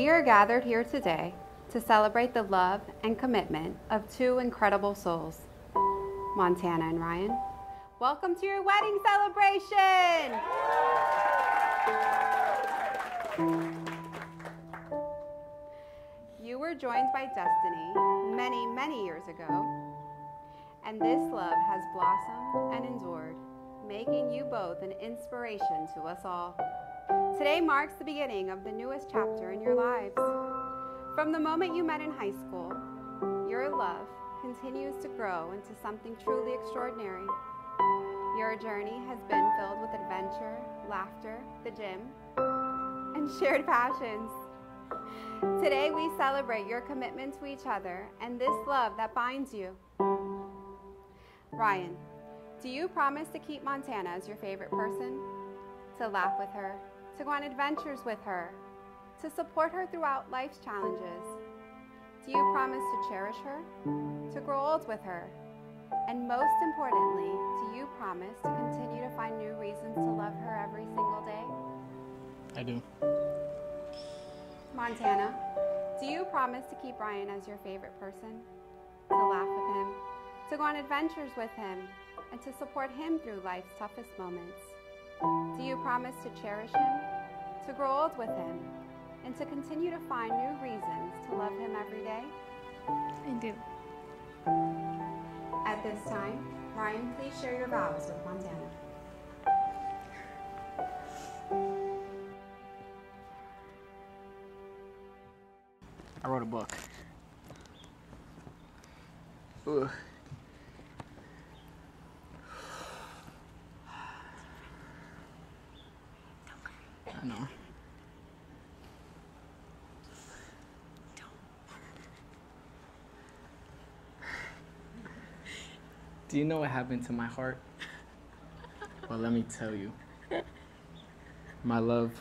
We are gathered here today to celebrate the love and commitment of two incredible souls, Montana and Ryan. Welcome to your wedding celebration! You were joined by destiny many, many years ago, and this love has blossomed and endured, making you both an inspiration to us all. Today marks the beginning of the newest chapter in your lives. From the moment you met in high school, your love continues to grow into something truly extraordinary. Your journey has been filled with adventure, laughter, the gym, and shared passions. Today we celebrate your commitment to each other and this love that binds you. Ryan, do you promise to keep Montana as your favorite person? To laugh with her, to go on adventures with her, to support her throughout life's challenges? Do you promise to cherish her, to grow old with her, and most importantly, do you promise to continue to find new reasons to love her every single day? I do. Montana, do you promise to keep Ryan as your favorite person, to laugh with him, to go on adventures with him, and to support him through life's toughest moments? Do you promise to cherish him, to grow old with him, and to continue to find new reasons to love him every day? I do. At this time, Ryan, please share your vows with Montana. I wrote a book. Ugh. I know. Do you know what happened to my heart? Well, let me tell you. My love,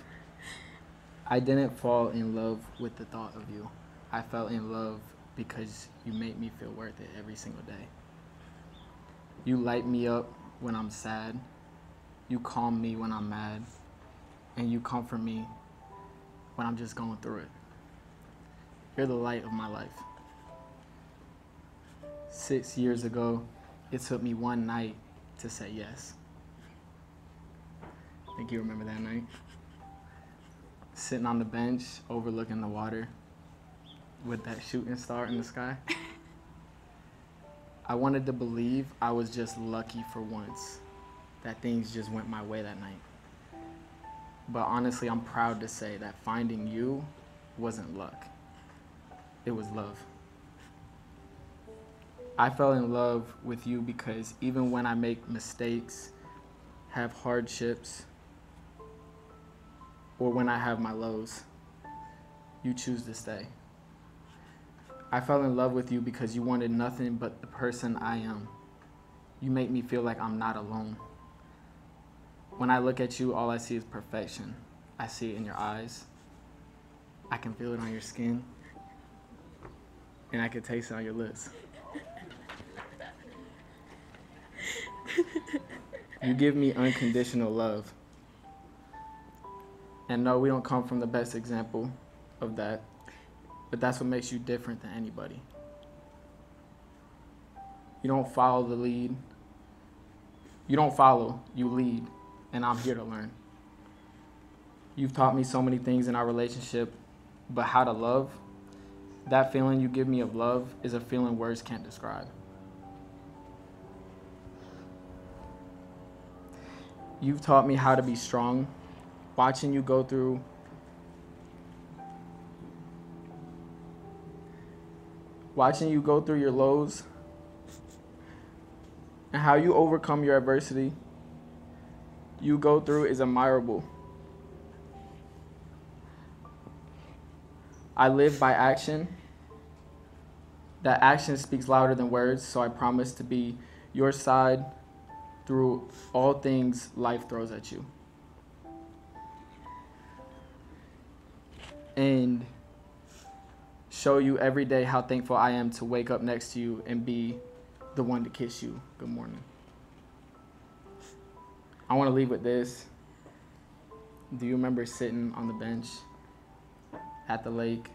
I didn't fall in love with the thought of you. I fell in love because you made me feel worth it every single day. You light me up when I'm sad. You calm me when I'm mad. And you comfort me when I'm just going through it. You're the light of my life. Six years ago, it took me one night to say yes. I think you remember that night. Sitting on the bench, overlooking the water, with that shooting star in the sky. I wanted to believe I was just lucky for once, that things just went my way that night. But honestly, I'm proud to say that finding you wasn't luck, it was love. I fell in love with you because even when I make mistakes, have hardships, or when I have my lows, you choose to stay. I fell in love with you because you wanted nothing but the person I am. You make me feel like I'm not alone. When I look at you, all I see is perfection. I see it in your eyes. I can feel it on your skin. And I can taste it on your lips. You give me unconditional love. And no, we don't come from the best example of that, but that's what makes you different than anybody. You don't follow the lead. You don't follow, you lead, and I'm here to learn. You've taught me so many things in our relationship, but how to love, that feeling you give me of love is a feeling words can't describe. You've taught me how to be strong. Watching you go through watching you go through your lows and how you overcome your adversity you go through is admirable. I live by action. That action speaks louder than words, so I promise to be your side through all things life throws at you. And show you every day how thankful I am to wake up next to you and be the one to kiss you. Good morning. I want to leave with this. Do you remember sitting on the bench at the lake,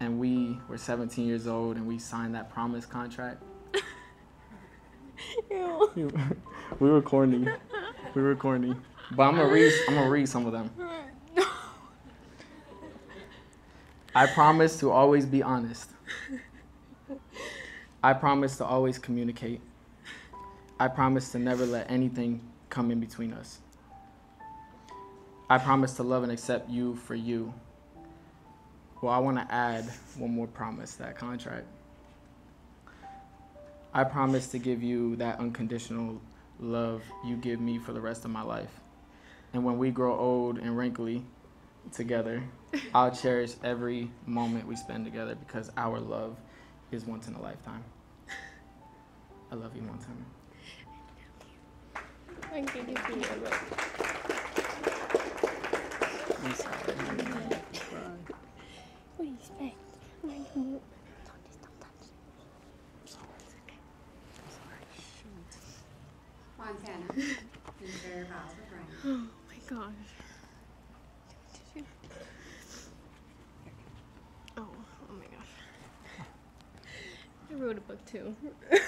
and we were 17 years old, and we signed that promise contract. Ew. we were corny. We were corny. But I'm gonna read. I'm gonna read some of them. I promise to always be honest. I promise to always communicate. I promise to never let anything come in between us. I promise to love and accept you for you. Well, I want to add one more promise to that contract. I promise to give you that unconditional love you give me for the rest of my life. And when we grow old and wrinkly together, I'll cherish every moment we spend together because our love is once in a lifetime. I love you, Montana. Give you a. I'm sorry. What do you expect? Why do you- Don't touch, don't touch. Montana. Oh my gosh. Did you? Oh, oh my gosh. I wrote a book too.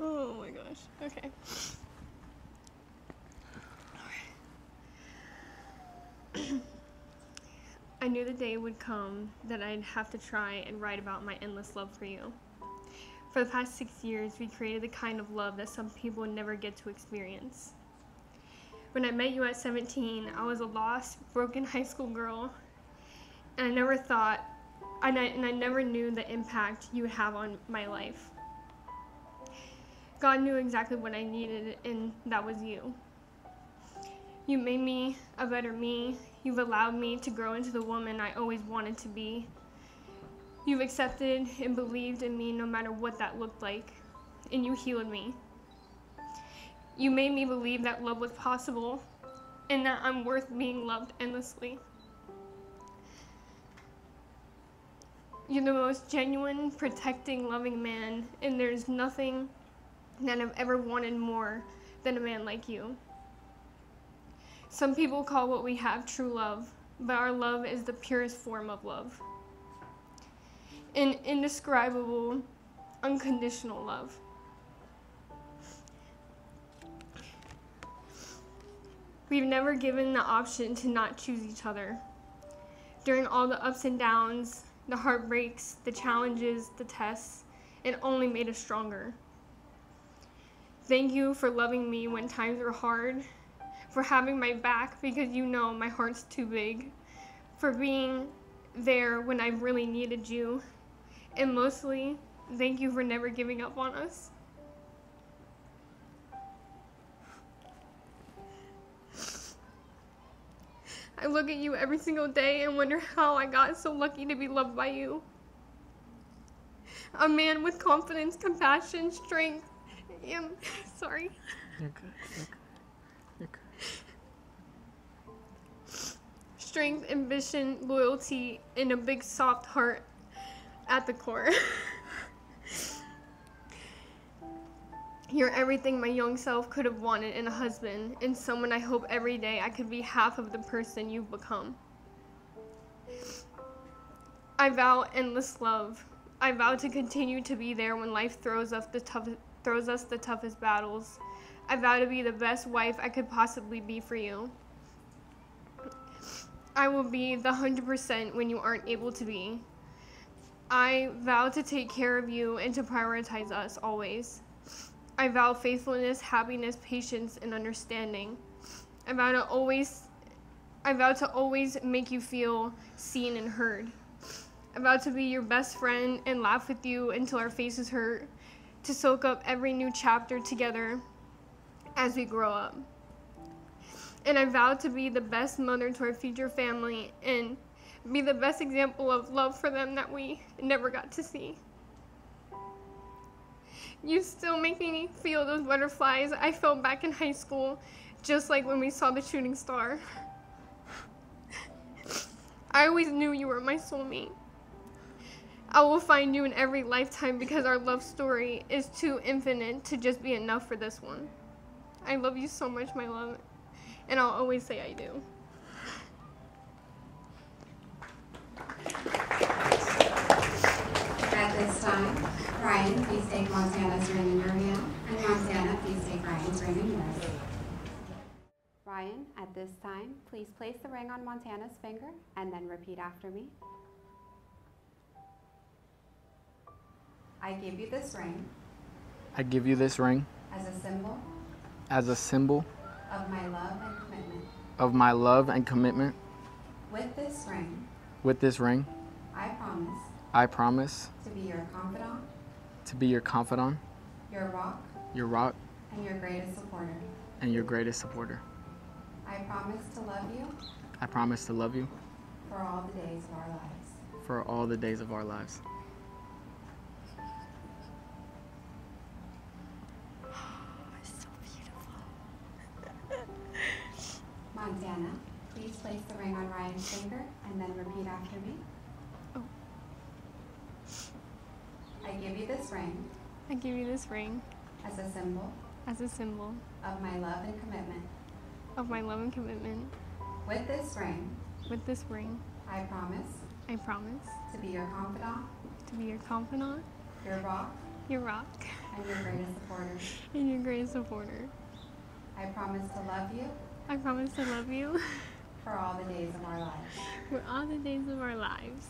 oh my gosh. Okay. I knew the day would come that I'd have to try and write about my endless love for you. For the past six years, we created the kind of love that some people never get to experience. When I met you at 17, I was a lost, broken high school girl, and I never thought, and I, and I never knew the impact you would have on my life. God knew exactly what I needed, and that was you. You made me a better me. You've allowed me to grow into the woman I always wanted to be. You've accepted and believed in me no matter what that looked like, and you healed me. You made me believe that love was possible and that I'm worth being loved endlessly. You're the most genuine, protecting, loving man, and there's nothing that I've ever wanted more than a man like you. Some people call what we have true love, but our love is the purest form of love an indescribable, unconditional love. We've never given the option to not choose each other. During all the ups and downs, the heartbreaks, the challenges, the tests, it only made us stronger. Thank you for loving me when times were hard, for having my back because you know my heart's too big, for being there when I really needed you, and mostly, thank you for never giving up on us. I look at you every single day and wonder how I got so lucky to be loved by you. A man with confidence, compassion, strength, and sorry. You're good. You're good. You're good. Strength, ambition, loyalty, and a big soft heart at the core. You're everything my young self could have wanted in a husband, and someone I hope every day I could be half of the person you've become. I vow endless love. I vow to continue to be there when life throws tough, throws us the toughest battles. I vow to be the best wife I could possibly be for you. I will be the 100% when you aren't able to be. I vow to take care of you and to prioritize us always. I vow faithfulness, happiness, patience, and understanding. I vow to always I vow to always make you feel seen and heard. I vow to be your best friend and laugh with you until our faces hurt, to soak up every new chapter together as we grow up. And I vow to be the best mother to our future family and be the best example of love for them that we never got to see. You still make me feel those butterflies I felt back in high school, just like when we saw the shooting star. I always knew you were my soulmate. I will find you in every lifetime because our love story is too infinite to just be enough for this one. I love you so much, my love, and I'll always say I do. Time, Ryan, please take Montana's ring in your hand, and Montana, please take Ryan's ring in yours. Ryan, at this time, please place the ring on Montana's finger and then repeat after me. I give you this ring I give you this ring as a symbol as a symbol of my love and commitment. of my love and commitment. With this ring, With this ring, I promise I promise to be your confidant, to be your confidant, your rock, your rock, and your greatest supporter. and your greatest supporter. I promise to love you I promise to love you for all the days of our lives. for all the days of our lives. Montana, please place the ring on Ryan's finger and then repeat after me. Oh. I give you this ring I give you this ring as a symbol as a symbol of my love and commitment. of my love and commitment. With this ring, With this ring, I promise I promise to be your confidant, to be your confidant, your rock, your rock, and your greatest supporter. and your greatest supporter. I promise to love you I promise to love you for all the days of our lives. for all the days of our lives.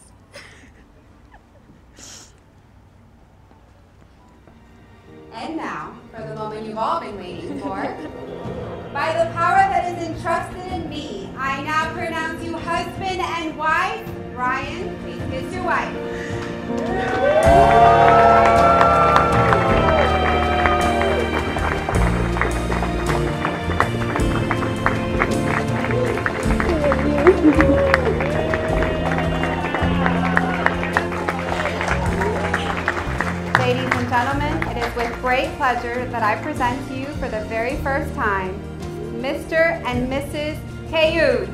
And now, for the moment you've all been waiting for. By the power that is entrusted in me, I now pronounce you husband and wife. Ryan, please kiss your wife. Great pleasure that I present to you for the very first time Mr. and Mrs. Kaoud.